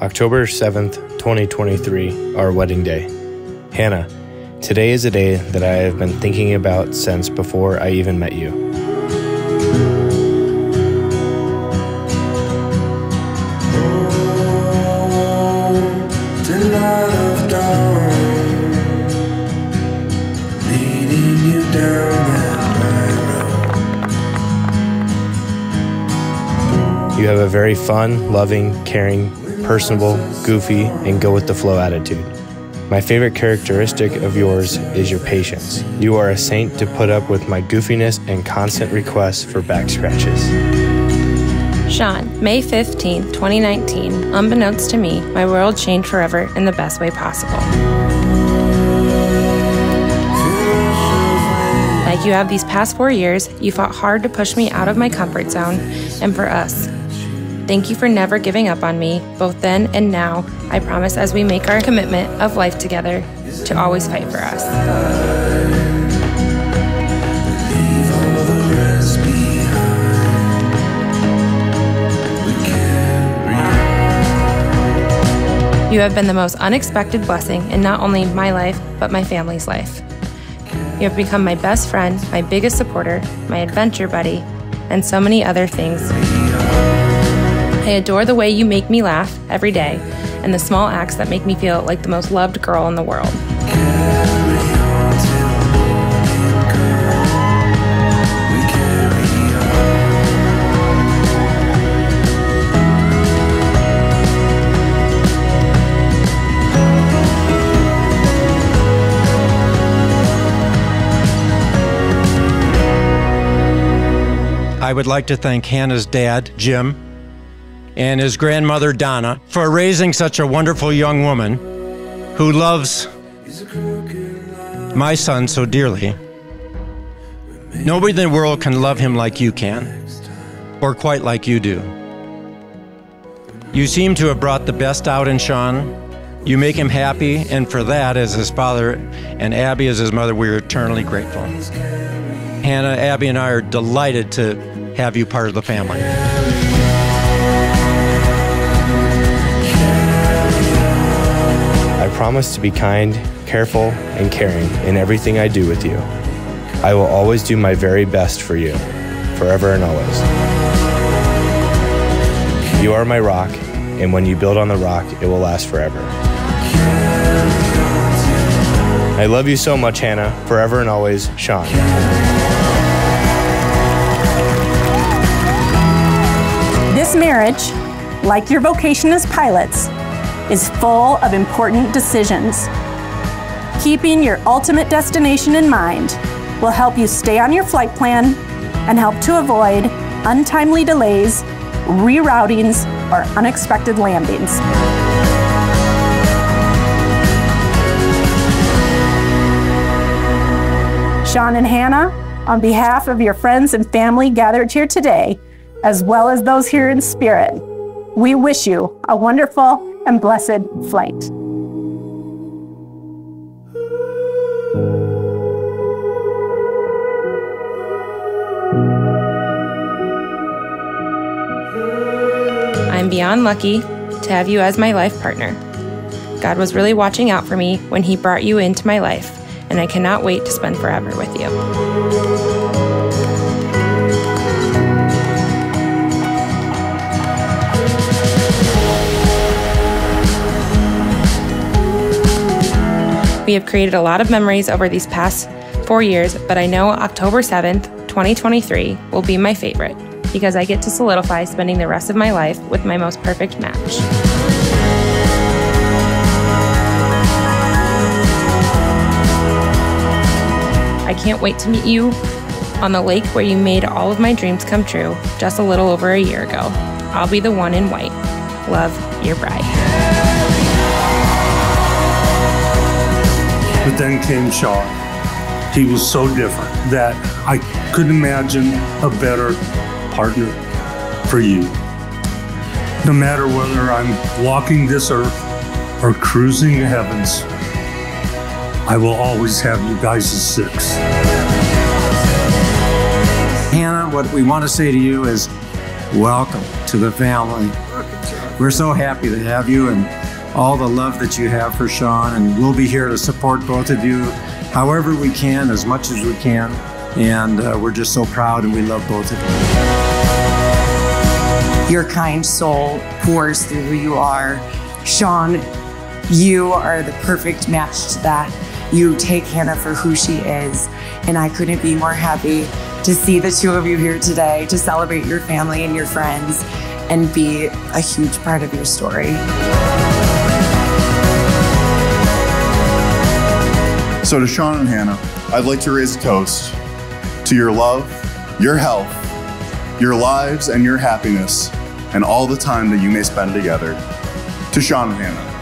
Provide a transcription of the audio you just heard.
October 7th, 2023, our wedding day. Hannah, today is a day that I have been thinking about since before I even met you. You have a very fun, loving, caring, personable, goofy, and go with the flow attitude. My favorite characteristic of yours is your patience. You are a saint to put up with my goofiness and constant requests for back scratches. Sean, May 15th, 2019, unbeknownst to me, my world changed forever in the best way possible. Like you have these past four years, you fought hard to push me out of my comfort zone and for us. Thank you for never giving up on me, both then and now. I promise as we make our commitment of life together to always fight for us. You have been the most unexpected blessing in not only my life, but my family's life. You have become my best friend, my biggest supporter, my adventure buddy, and so many other things. I adore the way you make me laugh every day and the small acts that make me feel like the most loved girl in the world. I would like to thank Hannah's dad, Jim, and his grandmother, Donna, for raising such a wonderful young woman who loves my son so dearly. Nobody in the world can love him like you can, or quite like you do. You seem to have brought the best out in Sean. You make him happy, and for that, as his father and Abby as his mother, we're eternally grateful. Hannah, Abby, and I are delighted to have you part of the family. Promise to be kind, careful, and caring in everything I do with you. I will always do my very best for you, forever and always. You are my rock, and when you build on the rock, it will last forever. I love you so much, Hannah. Forever and always, Sean. This marriage, like your vocation as pilots, is full of important decisions. Keeping your ultimate destination in mind will help you stay on your flight plan and help to avoid untimely delays, reroutings, or unexpected landings. Sean and Hannah, on behalf of your friends and family gathered here today, as well as those here in spirit, we wish you a wonderful and blessed flight. I'm beyond lucky to have you as my life partner. God was really watching out for me when He brought you into my life, and I cannot wait to spend forever with you. We have created a lot of memories over these past four years, but I know October 7th, 2023 will be my favorite because I get to solidify spending the rest of my life with my most perfect match. I can't wait to meet you on the lake where you made all of my dreams come true just a little over a year ago. I'll be the one in white. Love, your bride. But then came Sean. He was so different that I couldn't imagine a better partner for you. No matter whether I'm walking this earth or cruising the heavens, I will always have you guys as six. Hannah, what we want to say to you is welcome to the family. we're so happy to have you and all the love that you have for Sean. And we'll be here to support both of you however we can, as much as we can. And uh, we're just so proud and we love both of you. Your kind soul pours through who you are. Sean, you are the perfect match to that. You take Hannah for who she is. And I couldn't be more happy to see the two of you here today to celebrate your family and your friends and be a huge part of your story. So, to Sean and Hannah, I'd like to raise a toast to your love, your health, your lives, and your happiness, and all the time that you may spend together. To Sean and Hannah.